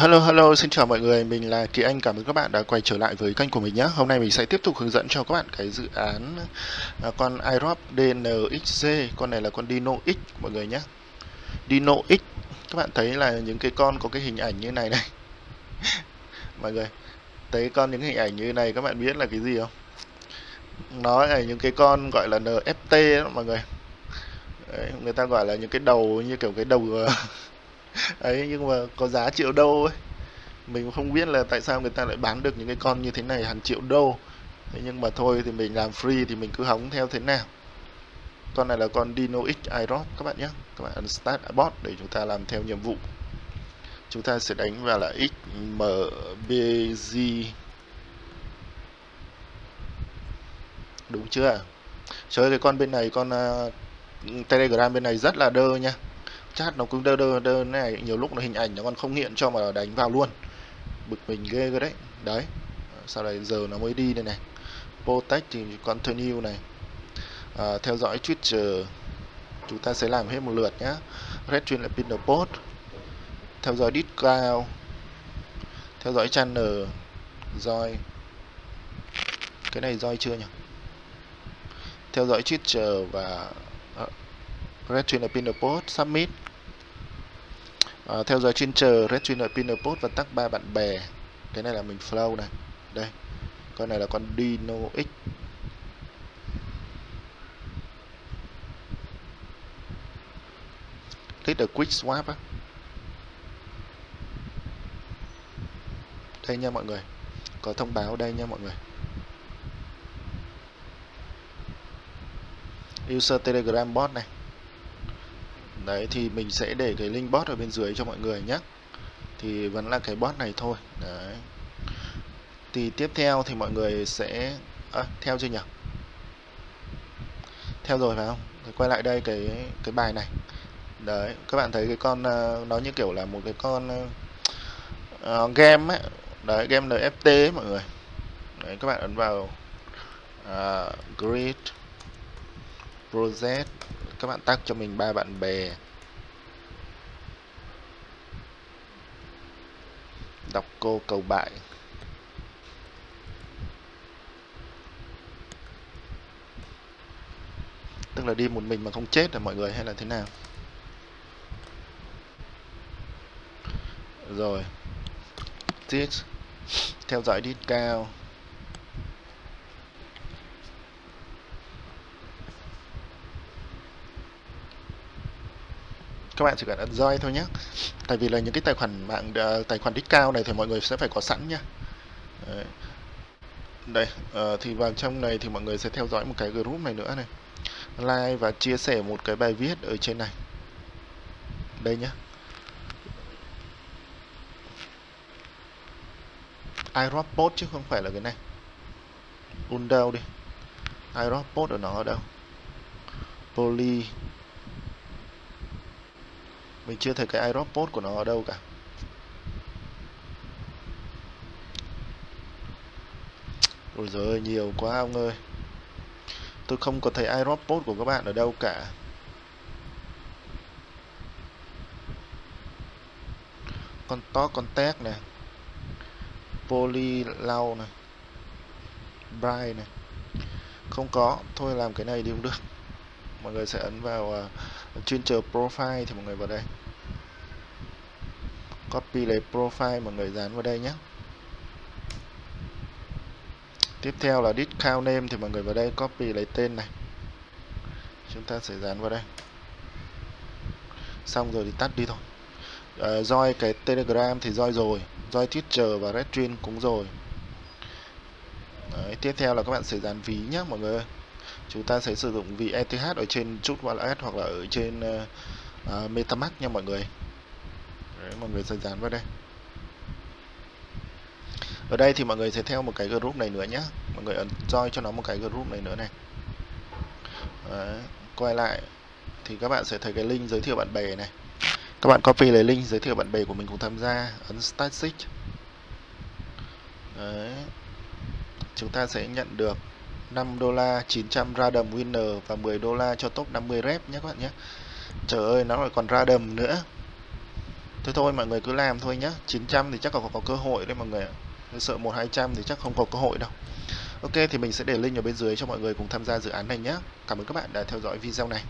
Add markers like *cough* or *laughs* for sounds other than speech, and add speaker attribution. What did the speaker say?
Speaker 1: Hello hello, xin chào mọi người, mình là Kỳ Anh, cảm ơn các bạn đã quay trở lại với kênh của mình nhé. Hôm nay mình sẽ tiếp tục hướng dẫn cho các bạn cái dự án à, con iRob DNXG, con này là con Dino X mọi người nhé. Dino X, các bạn thấy là những cái con có cái hình ảnh như này này. *laughs* mọi người, thấy con những hình ảnh như này các bạn biết là cái gì không? Nó là những cái con gọi là NFT đó mọi người. Đấy, người ta gọi là những cái đầu như kiểu cái đầu ờ, *laughs* ấy nhưng mà có giá triệu đô ấy. Mình không biết là tại sao người ta lại bán được những cái con như thế này hàng triệu đô. Thế nhưng mà thôi thì mình làm free thì mình cứ hóng theo thế nào. Con này là con Dino X iRock các bạn nhé các bạn ấn start bot để chúng ta làm theo nhiệm vụ. Chúng ta sẽ đánh vào là XMBG đúng chưa chơi cái con bên này con uh, Telegram bên này rất là đơ nha chat nó cứ đơ đơ đơ này nhiều lúc nó hình ảnh nó còn không hiện cho mà đánh vào luôn. Bực mình ghê cơ đấy. Đấy sau này giờ nó mới đi đây này. Protect thì continue này. À, theo dõi Twitter ờ, chúng ta sẽ làm hết một lượt nhé red truyền là pinner post theo dõi discount theo dõi channel. Roi cái này roi chưa nhỉ? Theo dõi Twitter ờ, và uh, red truyền là post submit à, theo dõi chuyên chờ Retriever Pinnerpot và tắt ba bạn bè. Cái này là mình flow này. Đây con này là con Dino X. Click the quick swap á. Đây nha mọi người. Có thông báo đây nha mọi người. User telegram bot này đấy thì mình sẽ để cái link bot ở bên dưới cho mọi người nhé. Thì vẫn là cái bot này thôi. Đấy. Thì tiếp theo thì mọi người sẽ à, theo chưa nhỉ? Theo rồi phải không? Thì quay lại đây cái cái bài này. Đấy các bạn thấy cái con ờ, nó như kiểu là một cái con uh, game ấy. Đấy game NFT ấy, mọi người. Đấy các bạn ấn vào uh, grid project các bạn tag cho mình ba bạn bè. Đọc cô cầu bại. Tức là đi một mình mà không chết là mọi người, hay là thế nào? Rồi. Tiếp. Theo dõi đi, cao. Các bạn chỉ cần ấn join thôi nhé tại vì là những cái tài khoản mạng ờ, tài khoản cao này thì mọi người sẽ phải có sẵn nhá. Đấy. đây uh, thì vào trong này thì mọi người sẽ theo dõi một cái group này nữa này. Like và chia sẻ một cái bài viết ở trên này. Đây nhá. iRobot chứ không phải là cái này. Undao đi. iRobot ở nó ở đâu? Poly mình chưa thấy cái iRobot của nó ở đâu cả. Ôi giời ơi, nhiều quá ông ơi. Tôi không có thấy iRobot của các bạn ở đâu cả. Con to con tét này. Poly lau này. Bright này. Không có, thôi làm cái này đi cũng được. Mọi người sẽ ấn vào uh, chuyên chờ profile thì mọi người vào đây. Copy lấy profile mọi người dán vào đây nhé. Tiếp theo là discount name thì mọi người vào đây copy lấy tên này. Chúng ta sẽ dán vào đây. Xong rồi thì tắt đi thôi. À, join cái telegram thì join rồi. Join twitter và redstream cũng rồi. Đấy, tiếp theo là các bạn sẽ dán ví nhé mọi người ơi chúng ta sẽ sử dụng vị ETH ở trên chút wallet hoặc là ở trên uh, uh, metamask nha mọi người. Đấy, mọi người sẽ dán vào đây. Ở đây thì mọi người sẽ theo một cái group này nữa nhé mọi người ấn join cho nó một cái group này nữa này. Đấy, quay lại thì các bạn sẽ thấy cái link giới thiệu bạn bè này. Các bạn copy lấy link giới thiệu bạn bè của mình cùng tham gia ấn static Đấy. chúng ta sẽ nhận được 5 đô la 900 ra đầm winner và 10 đô la cho top 50 rep nhé các bạn nhé. Trời ơi nó lại còn ra đầm nữa. Thôi thôi mọi người cứ làm thôi nhá 900 thì chắc còn có, có cơ hội đấy mọi người ạ. Sợ 1 200 thì chắc không có cơ hội đâu. Ok thì mình sẽ để link ở bên dưới cho mọi người cùng tham gia dự án này nhé. Cảm ơn các bạn đã theo dõi video này.